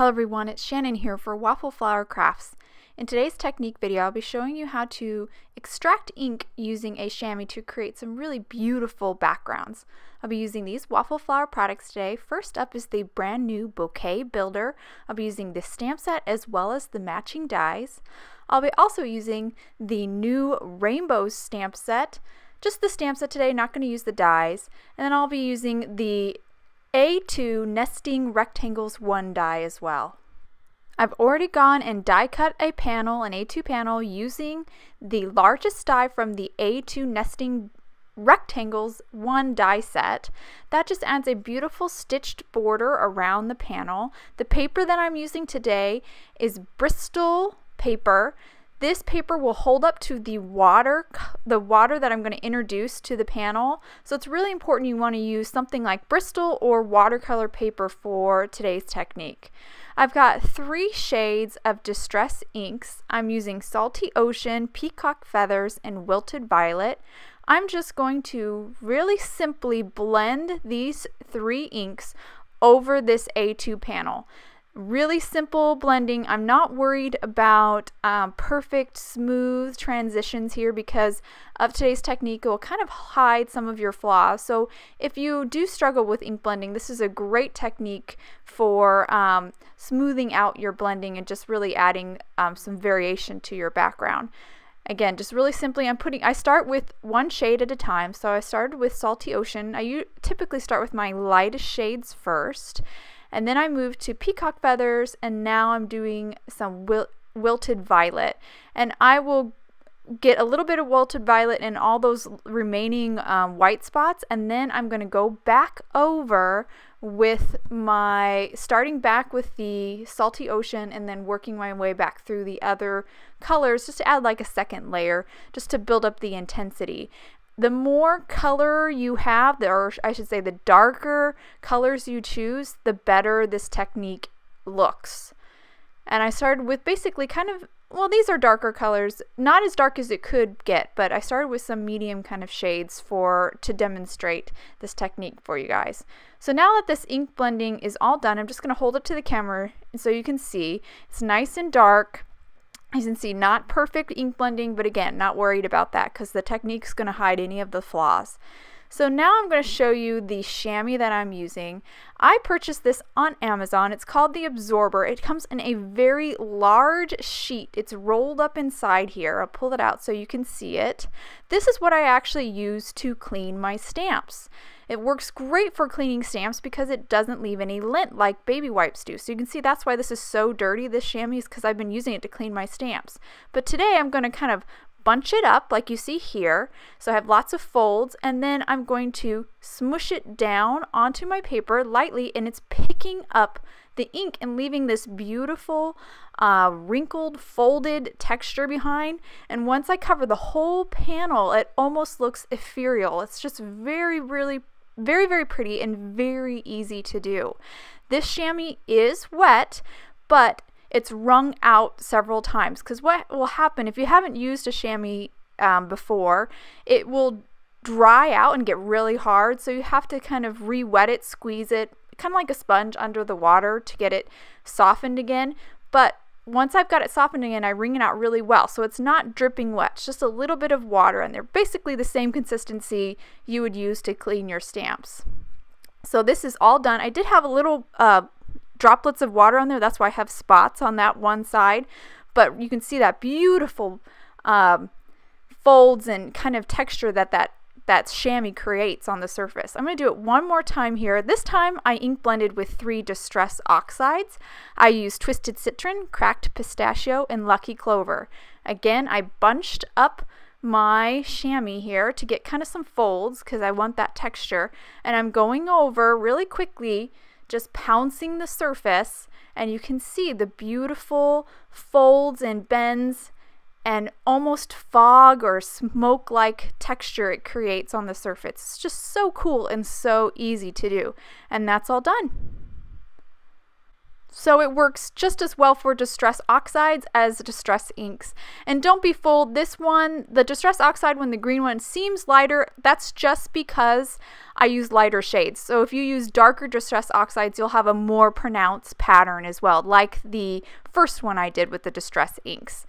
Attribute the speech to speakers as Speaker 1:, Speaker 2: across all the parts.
Speaker 1: Hello everyone, it's Channin here for Waffle Flower Crafts. In today's technique video, I'll be showing you how to extract ink using a chamois to create some really beautiful backgrounds. I'll be using these waffle flower products today. First up is the brand new bouquet builder. I'll be using the stamp set as well as the matching dies. I'll be also using the new rainbow stamp set, just the stamp set today, not going to use the dies. And then I'll be using the a2 Nesting Rectangles 1 die as well. I've already gone and die cut a panel, an A2 panel, using the largest die from the A2 Nesting Rectangles 1 die set. That just adds a beautiful stitched border around the panel. The paper that I'm using today is Bristol paper. This paper will hold up to the water, the water that I'm going to introduce to the panel. So it's really important you want to use something like Bristol or watercolor paper for today's technique. I've got three shades of Distress inks. I'm using Salty Ocean, Peacock Feathers, and Wilted Violet. I'm just going to really simply blend these three inks over this A2 panel really simple blending. I'm not worried about um, perfect smooth transitions here because of today's technique. It will kind of hide some of your flaws. So if you do struggle with ink blending, this is a great technique for um, smoothing out your blending and just really adding um, some variation to your background. Again, just really simply, I'm putting, I start with one shade at a time. So I started with Salty Ocean. I typically start with my lightest shades first and then I moved to peacock feathers and now I'm doing some wil wilted violet. And I will get a little bit of wilted violet in all those remaining um, white spots and then I'm going to go back over with my starting back with the salty ocean and then working my way back through the other colors just to add like a second layer just to build up the intensity the more color you have, or I should say the darker colors you choose, the better this technique looks. And I started with basically kind of, well, these are darker colors, not as dark as it could get, but I started with some medium kind of shades for to demonstrate this technique for you guys. So now that this ink blending is all done, I'm just going to hold it to the camera so you can see. It's nice and dark. You can see not perfect ink blending, but again, not worried about that because the technique's going to hide any of the flaws. So now I'm going to show you the chamois that I'm using. I purchased this on Amazon. It's called the Absorber. It comes in a very large sheet. It's rolled up inside here. I'll pull it out so you can see it. This is what I actually use to clean my stamps. It works great for cleaning stamps because it doesn't leave any lint like baby wipes do. So you can see that's why this is so dirty, this chamois, because I've been using it to clean my stamps. But today I'm going to kind of bunch it up like you see here. So I have lots of folds and then I'm going to smush it down onto my paper lightly and it's picking up the ink and leaving this beautiful uh, wrinkled folded texture behind and once I cover the whole panel it almost looks ethereal. It's just very really very, very pretty and very easy to do. This chamois is wet, but it's wrung out several times because what will happen if you haven't used a chamois um, before, it will dry out and get really hard. So you have to kind of re-wet it, squeeze it, kind of like a sponge under the water to get it softened again. But once I've got it softening and I wring it out really well, so it's not dripping wet, it's just a little bit of water and they're basically the same consistency you would use to clean your stamps. So this is all done. I did have a little uh, droplets of water on there, that's why I have spots on that one side, but you can see that beautiful um, folds and kind of texture that that that chamois creates on the surface. I'm going to do it one more time here. This time I ink blended with three Distress Oxides. I used Twisted Citron, Cracked Pistachio, and Lucky Clover. Again, I bunched up my chamois here to get kind of some folds because I want that texture. And I'm going over really quickly, just pouncing the surface, and you can see the beautiful folds and bends and almost fog or smoke like texture it creates on the surface. It's just so cool and so easy to do. And that's all done. So it works just as well for distress oxides as distress inks. And don't be fooled, this one, the distress oxide when the green one seems lighter, that's just because I use lighter shades. So if you use darker distress oxides, you'll have a more pronounced pattern as well, like the first one I did with the distress inks.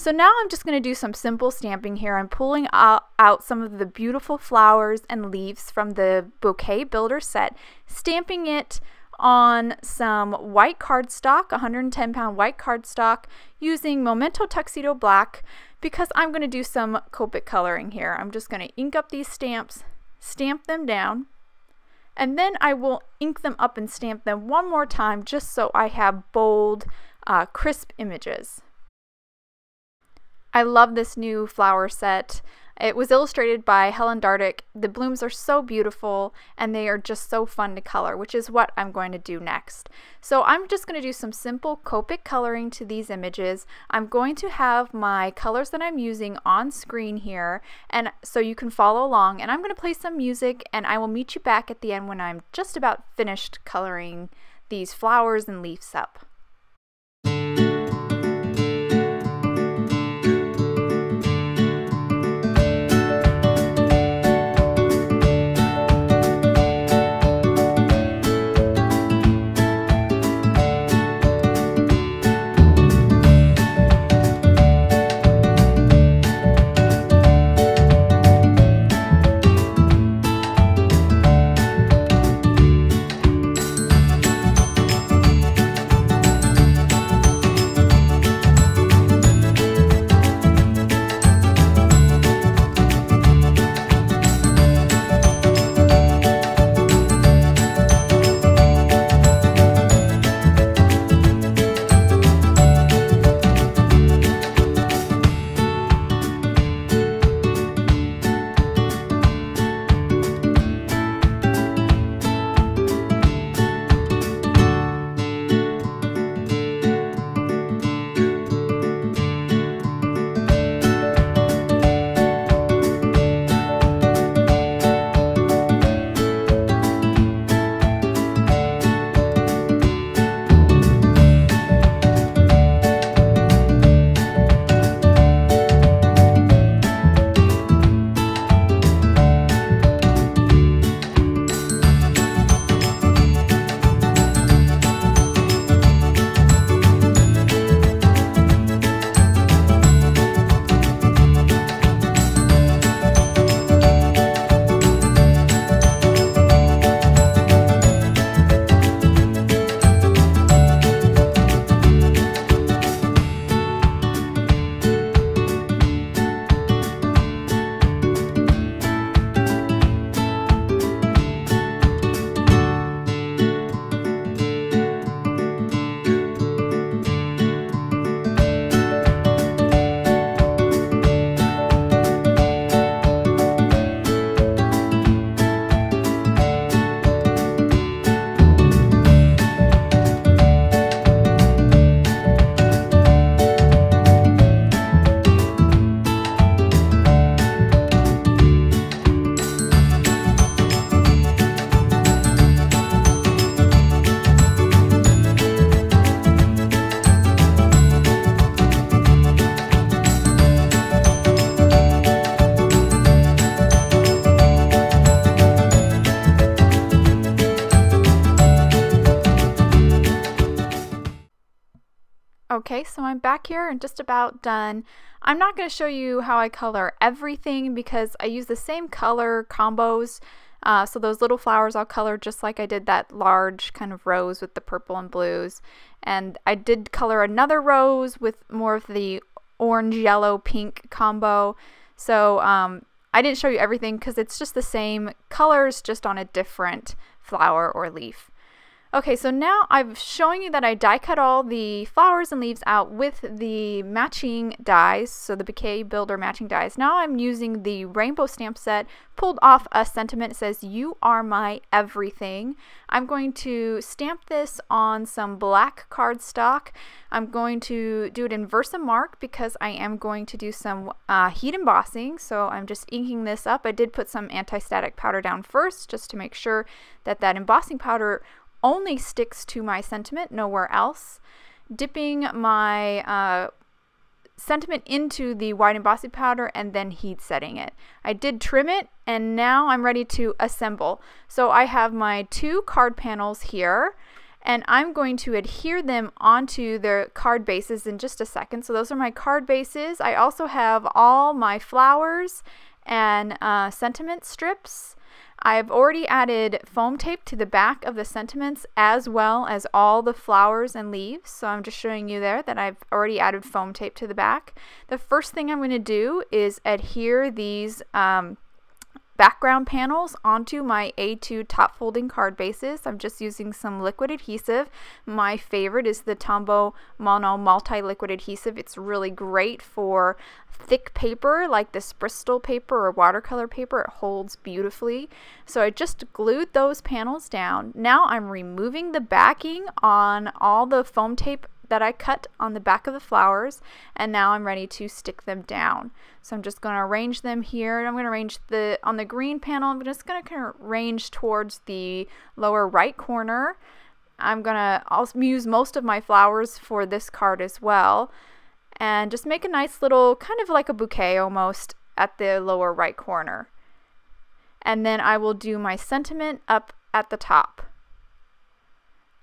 Speaker 1: So now I'm just going to do some simple stamping here. I'm pulling out, some of the beautiful flowers and leaves from the Bouquet Builder set, stamping it on some white cardstock, 110 pound white cardstock, using Memento Tuxedo Black because I'm going to do some Copic coloring here. I'm just going to ink up these stamps, stamp them down, and then I will ink them up and stamp them one more time just so I have bold, uh, crisp images. I love this new flower set. It was illustrated by Helen Dardik. The blooms are so beautiful and they are just so fun to color, which is what I'm going to do next. So I'm just going to do some simple Copic coloring to these images. I'm going to have my colors that I'm using on screen here and so you can follow along and I'm going to play some music and I will meet you back at the end when I'm just about finished coloring these flowers and leaves up. Okay, so I'm back here and just about done. I'm not going to show you how I color everything because I use the same color combos. Uh, so those little flowers I'll color just like I did that large kind of rose with the purple and blues. And I did color another rose with more of the orange, yellow, pink combo. So um, I didn't show you everything because it's just the same colors just on a different flower or leaf. Okay, so now I'm showing you that I die cut all the flowers and leaves out with the matching dies, so the Bouquet Builder matching dies. Now I'm using the rainbow stamp set, pulled off a sentiment. It says, you are my everything. I'm going to stamp this on some black cardstock. I'm going to do it in Versamark because I am going to do some uh, heat embossing. So I'm just inking this up. I did put some anti-static powder down first just to make sure that that embossing powder only sticks to my sentiment, nowhere else. Dipping my uh, sentiment into the white embossing powder and then heat setting it. I did trim it and now I'm ready to assemble. So I have my two card panels here and I'm going to adhere them onto the card bases in just a second. So those are my card bases. I also have all my flowers and uh, sentiment strips. I've already added foam tape to the back of the sentiments as well as all the flowers and leaves. So I'm just showing you there that I've already added foam tape to the back. The first thing I'm going to do is adhere these um, background panels onto my A2 top folding card bases. I'm just using some liquid adhesive. My favorite is the Tombow Mono Multi-Liquid Adhesive. It's really great for thick paper like this Bristol paper or watercolor paper. It holds beautifully. So I just glued those panels down. Now I'm removing the backing on all the foam tape that I cut on the back of the flowers and now I'm ready to stick them down. So I'm just going to arrange them here. And I'm going to arrange the, on the green panel, I'm just going to kind of arrange towards the lower right corner. I'm going to also use most of my flowers for this card as well. And just make a nice little, kind of like a bouquet almost, at the lower right corner. And then I will do my sentiment up at the top.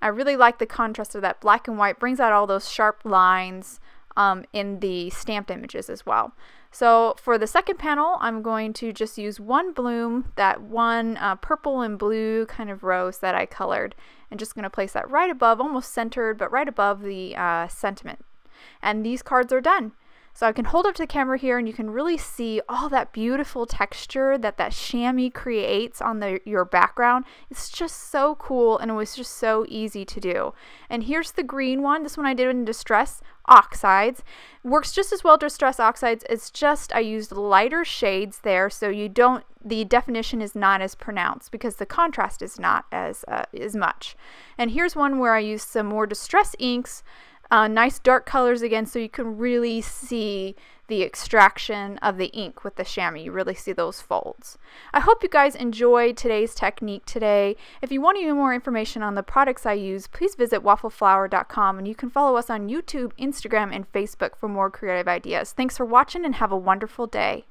Speaker 1: I really like the contrast of that black and white, brings out all those sharp lines um, in the stamped images as well. So for the second panel, I'm going to just use one bloom, that one uh, purple and blue kind of rose that I colored, and just going to place that right above, almost centered, but right above the uh, sentiment. And these cards are done. So I can hold up to the camera here and you can really see all that beautiful texture that that chamois creates on the, your background. It's just so cool and it was just so easy to do. And here's the green one. This one I did in Distress Oxides. Works just as well Distress Oxides. It's just I used lighter shades there so you don't, the definition is not as pronounced because the contrast is not as, uh, as much. And here's one where I used some more Distress inks uh, nice dark colors again so you can really see the extraction of the ink with the chamois. You really see those folds. I hope you guys enjoyed today's technique today. If you want any more information on the products I use, please visit waffleflower.com and you can follow us on YouTube, Instagram, and Facebook for more creative ideas. Thanks for watching and have a wonderful day.